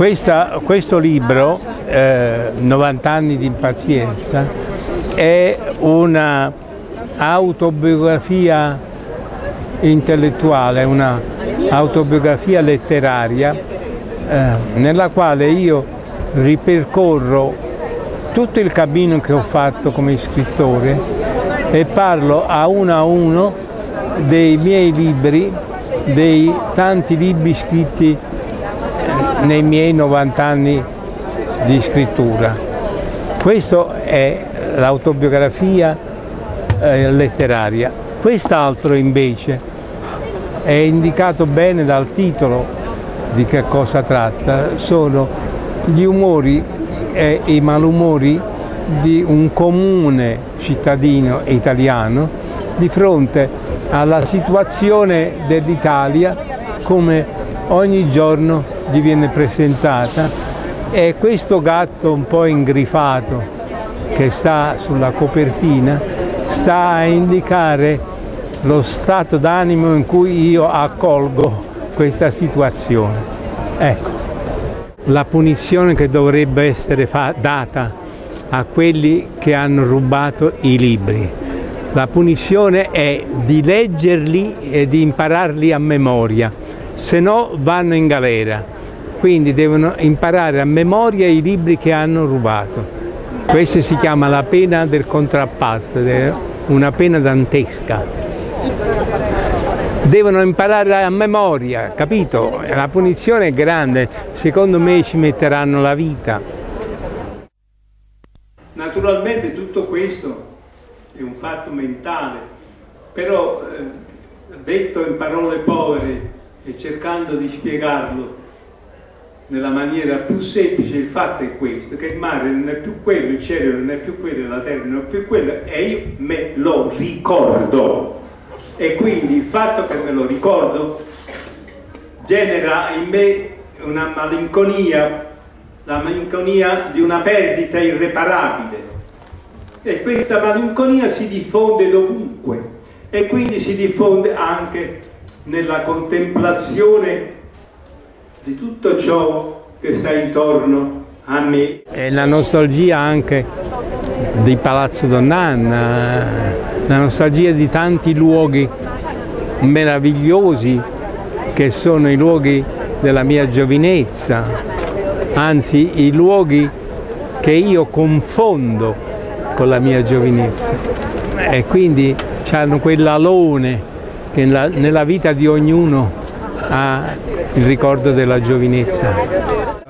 Questa, questo libro, eh, 90 anni di impazienza, è una autobiografia intellettuale, una autobiografia letteraria eh, nella quale io ripercorro tutto il cammino che ho fatto come scrittore e parlo a uno a uno dei miei libri, dei tanti libri scritti nei miei 90 anni di scrittura. Questa è l'autobiografia eh, letteraria. Quest'altro invece è indicato bene dal titolo di che cosa tratta, sono gli umori e i malumori di un comune cittadino italiano di fronte alla situazione dell'Italia come ogni giorno gli viene presentata e questo gatto un po' ingrifato che sta sulla copertina sta a indicare lo stato d'animo in cui io accolgo questa situazione. Ecco, la punizione che dovrebbe essere data a quelli che hanno rubato i libri. La punizione è di leggerli e di impararli a memoria, se no vanno in galera quindi devono imparare a memoria i libri che hanno rubato. Questa si chiama la pena del contrappasso, una pena dantesca. Devono imparare a memoria, capito? La punizione è grande, secondo me ci metteranno la vita. Naturalmente tutto questo è un fatto mentale, però eh, detto in parole povere e cercando di spiegarlo, nella maniera più semplice il fatto è questo, che il mare non è più quello, il cielo non è più quello, la terra non è più quello e io me lo ricordo. E quindi il fatto che me lo ricordo genera in me una malinconia, la malinconia di una perdita irreparabile. E questa malinconia si diffonde dovunque e quindi si diffonde anche nella contemplazione di tutto ciò che sta intorno a me. E la nostalgia anche di Palazzo Donnanna, la nostalgia di tanti luoghi meravigliosi che sono i luoghi della mia giovinezza, anzi i luoghi che io confondo con la mia giovinezza e quindi hanno quell'alone che nella vita di ognuno ha il ricordo della giovinezza.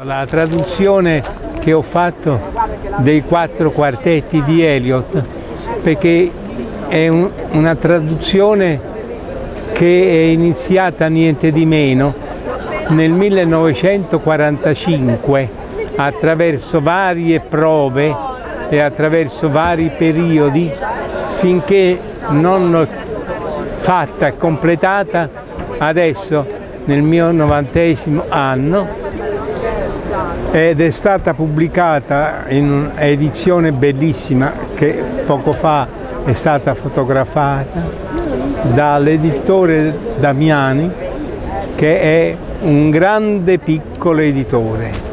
La traduzione che ho fatto dei quattro quartetti di Eliot, perché è un, una traduzione che è iniziata niente di meno nel 1945 attraverso varie prove e attraverso vari periodi finché non fatta e completata adesso nel mio novantesimo anno ed è stata pubblicata in un'edizione bellissima che poco fa è stata fotografata dall'editore Damiani che è un grande piccolo editore